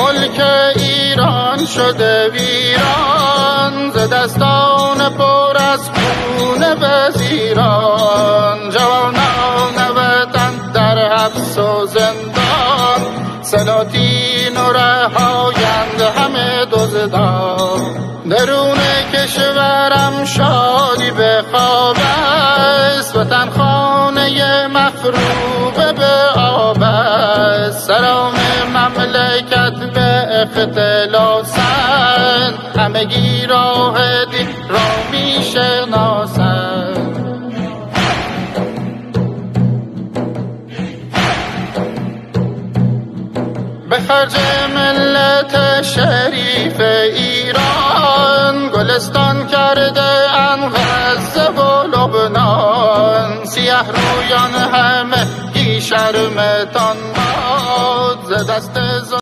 ملک ایران شده ویران ز دستان پر از خون وزیران جوانان وطن در حبس و زندان سلاطین و رهایند همه دزدان. درون کشورم شادی به خواب است وطن خانه مخروب به آب است. مملکت به اختلاسند همگی راه دین را می شناسند به خرج ملت شریف ایران گلستان کرده ان غزه و لبنان. سیه رویان همه شرمتان باد. ز دست